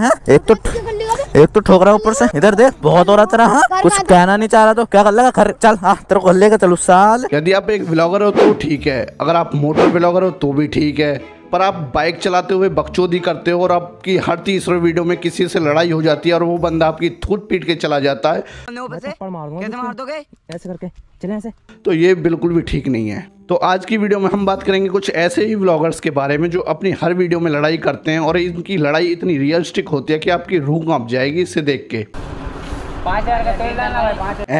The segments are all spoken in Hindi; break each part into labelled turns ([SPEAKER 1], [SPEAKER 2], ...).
[SPEAKER 1] हाँ? एक तो एक तो ठोक रहा ऊपर से इधर देख बहुत हो रहा तेरा हाँ? कुछ कहना नहीं चाह रहा तो क्या कर लेगा? घर चल हाँ तेरे को लेगा चलो साल।
[SPEAKER 2] यदि आप एक ब्लॉगर हो तो ठीक है। अगर आप मोटर ब्लॉगर हो तो भी ठीक है। पर आप बाइक चलाते हुए बकचोदी करते हो और आपकी हर तीसरे वीडियो में किसी से लड़ाई हो जाती है और वो बंदा आपकी थूट पीट के चला जाता है।
[SPEAKER 3] कैसे मार दोगे?
[SPEAKER 4] ऐसे करके। चले ऐसे।
[SPEAKER 2] तो ये बिल्कुल भी ठीक नहीं है। तो आज की वीडियो में हम बात करेंगे कुछ ऐसे ही व्लॉगर्स के बारे में जो अपनी हर वीडियो में लड़ाई करते हैं और इनकी लड़ाई इतनी रियलिस्टिक होती है कि आपकी रूह काँप जाएगी इसे देख के।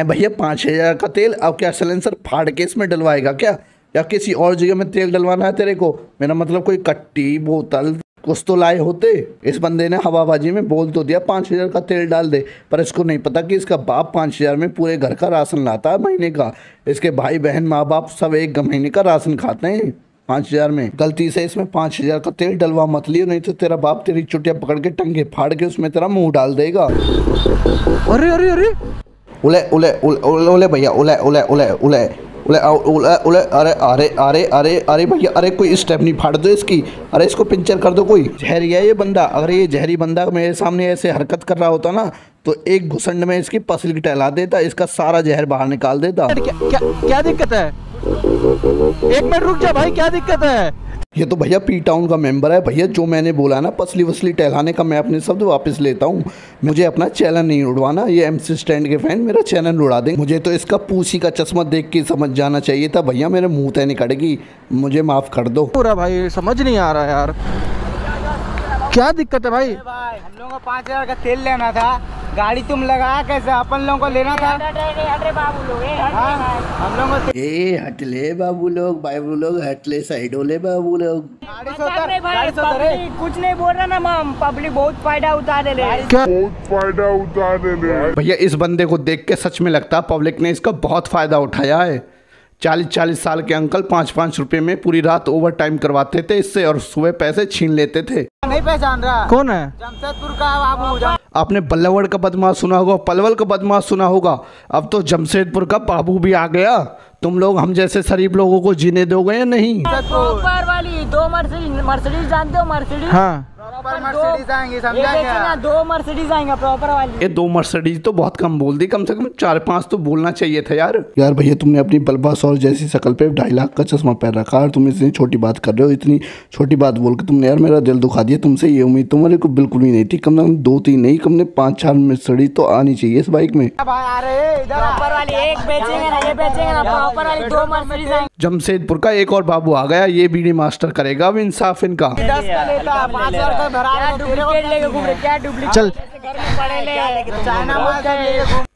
[SPEAKER 2] भैया पाँच हज़ार का तेल अब क्या सिलेंसर फाड़ के इसमें डलवाएगा क्या? या किसी और जगह में तेल डलवाना है तेरे को? मेरा मतलब कोई कट्टी बोतल कुछ तो लाए होते। इस बंदे ने हवाबाजी में बोल तो दिया पाँच हज़ार का तेल डाल दे। पर इसको नहीं पता कि इसका बाप पाँच हज़ार में पूरे घर का राशन लाता है महीने का। इसके भाई बहन माँ बाप सब एक महीने का राशन खाते हैं पाँच हज़ार में। गलती से इसमें पाँच हज़ार का तेल डलवा मत लियो नहीं तो तेरा बाप तेरी चुटिया पकड़ के टंगे फाड़ के उसमें तेरा मुँह डाल देगा।
[SPEAKER 1] अरे अरे अरे!
[SPEAKER 2] उले उले उले उले भैया उले उले उले उले। उले उले अरे अरे अरे अरे अरे भैया अरे कोई स्टेप नहीं फाड़ दो इसकी। अरे इसको पिंचर कर दो कोई। जहरी है ये बंदा। अगर ये जहरी बंदा मेरे सामने ऐसे हरकत कर रहा होता ना तो एक घुसंड में इसकी पसली टहला देता इसका सारा जहर बाहर निकाल देता।
[SPEAKER 1] क्या क्या, क्या दिक्कत है? एक मिनट रुक जा भाई क्या दिक्कत है?
[SPEAKER 2] ये तो भैया पी टाउन का मेंबर है। भैया जो मैंने बोला ना पसली वसली टहलाने का मैं अपने शब्द वापस लेता हूँ। मुझे अपना चैनल नहीं उड़वाना। ये एम सी स्टैंड के फ़ैन मेरा चैनल उड़ा देंगे मुझे तो इसका पूसी का चश्मा देख के समझ जाना चाहिए था। भैया मेरे मुँह तय निकलेगी मुझे माफ़ कर दो।
[SPEAKER 1] पूरा भाई समझ नहीं आ रहा यार। क्या दिक्कत है भाई?
[SPEAKER 3] भाई हम लोगों को पाँच हज़ार का तेल लेना था। गाड़ी तुम लगाया कैसे? अपन लोगों को लेना था। हाँ, हम लोगों
[SPEAKER 2] ए हटले बाबू लोग बाबू लोग हटले साइडोले बाबू लोग।
[SPEAKER 4] कुछ नहीं बोल रहा ना मैम। पब्लिक बहुत फ़ायदा उठा दे रहे
[SPEAKER 1] क्या
[SPEAKER 2] भैया इस बंदे को देख के सच में लगता पब्लिक ने इसका बहुत फ़ायदा उठाया है। चालीस चालीस साल के अंकल पाँच पाँच रुपए में पूरी रात ओवर टाइम करवाते थे इससे और सुबह पैसे छीन लेते थे।
[SPEAKER 3] नहीं पहचान रहा।
[SPEAKER 1] कौन है?
[SPEAKER 3] जमशेदपुर का बाबू
[SPEAKER 2] आपने बल्लवड़ का बदमाश सुना होगा पलवल का बदमाश सुना होगा। अब तो जमशेदपुर का बाबू भी आ गया। तुम लोग हम जैसे शरीफ लोगों को जीने दोगे या नहीं?
[SPEAKER 4] प्रॉपर वाली दो मर्सिडीज मर्सिडीज जानते हो मर्सिडीज?
[SPEAKER 1] हाँ।
[SPEAKER 3] प्रॉपर
[SPEAKER 4] ये
[SPEAKER 3] समझा
[SPEAKER 4] देखिए
[SPEAKER 3] क्या?
[SPEAKER 4] ना दो मर्सिडीज आएँगे प्रॉपर वाली।
[SPEAKER 2] ये दो मर्सिडीज तो बहुत कम बोल दी कम से कम चार पाँच तो बोलना चाहिए था यार। यार भैया तुमने अपनी बलबा सौर जैसी शकल पे ढाई लाख का चश्मा पहन रखा है और तुम इतनी छोटी बात कर रहे हो इतनी छोटी बात बोल के तुमने यार मेरा दिल दुखा दिया। तुमसे ये उम्मीद तुम्हारे को बिल्कुल भी नहीं थी कम से कम दो तीन नहीं कम ने पाँच चार मर्सिडीज तो आनी चाहिए इस बाइक में।
[SPEAKER 3] भाई आ रहे हैं, इधर आ।
[SPEAKER 4] प्रॉपर वाली एक बेचेंगे ना ये बेचेंगे ना प्रॉपर वाली दो मर्सिडीज आएँगे।
[SPEAKER 2] जमशेदपुर का एक और बाबू आ गया ये बीडी मास्टर करेगा अब इंसाफ इनका।
[SPEAKER 3] हो,
[SPEAKER 4] डुप्लीकेट
[SPEAKER 1] चल।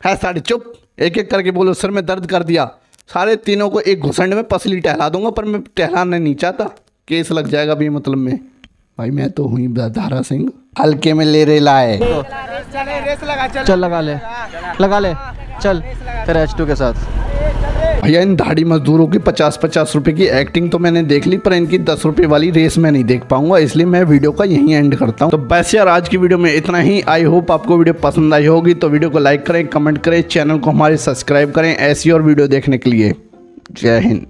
[SPEAKER 2] है। साढ़े चुप। एक एक करके बोलो सर में दर्द कर दिया। सारे तीनों को एक घुसंड में पसली टहला दूँगा पर मैं टहलाना नहीं चाहता। केस लग जाएगा भी मतलब में। भाई मैं तो हूँ धारा सिंह। हल्के में ले रे लाए।
[SPEAKER 3] चले रेस लगा चल।
[SPEAKER 1] चल लगा ले। लगा ले। चल तेरे एच के साथ।
[SPEAKER 2] भैया, इन दाढ़ी मजदूरों की पचास पचास रुपए की एक्टिंग तो मैंने देख ली, पर इनकी दस रुपए वाली रेस मैं नहीं देख पाऊँगा, इसलिए मैं वीडियो का यहीं एंड करता हूँ। तो बस यार, आज की वीडियो में इतना ही। आई होप आपको वीडियो पसंद आई होगी तो वीडियो को लाइक करें कमेंट करें चैनल को हमारे सब्सक्राइब करें, ऐसी और वीडियो देखने के लिए। जय हिंद।